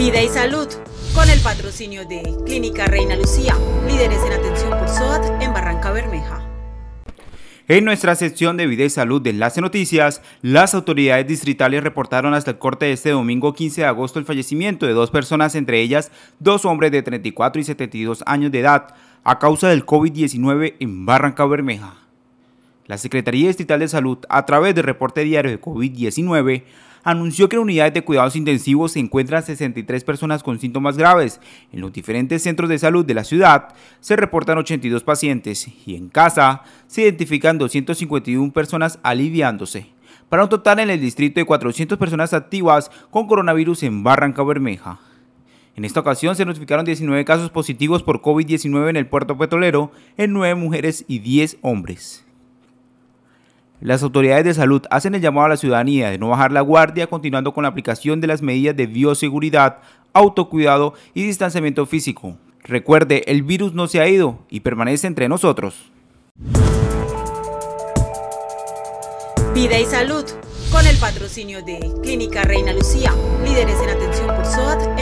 Vida y salud, con el patrocinio de Clínica Reina Lucía, líderes en atención por SOAT en Barranca Bermeja. En nuestra sección de Vida y Salud de Enlace Noticias, las autoridades distritales reportaron hasta el corte de este domingo 15 de agosto el fallecimiento de dos personas, entre ellas dos hombres de 34 y 72 años de edad, a causa del COVID-19 en Barranca Bermeja. La Secretaría Distrital de Salud, a través del reporte diario de COVID-19, anunció que en unidades de cuidados intensivos se encuentran 63 personas con síntomas graves. En los diferentes centros de salud de la ciudad se reportan 82 pacientes y en casa se identifican 251 personas aliviándose, para un total en el distrito de 400 personas activas con coronavirus en Barranca Bermeja. En esta ocasión se notificaron 19 casos positivos por COVID-19 en el puerto petrolero en 9 mujeres y 10 hombres. Las autoridades de salud hacen el llamado a la ciudadanía de no bajar la guardia continuando con la aplicación de las medidas de bioseguridad, autocuidado y distanciamiento físico. Recuerde, el virus no se ha ido y permanece entre nosotros. Vida y salud, con el patrocinio de Clínica Reina Lucía, líderes en atención por SOAT.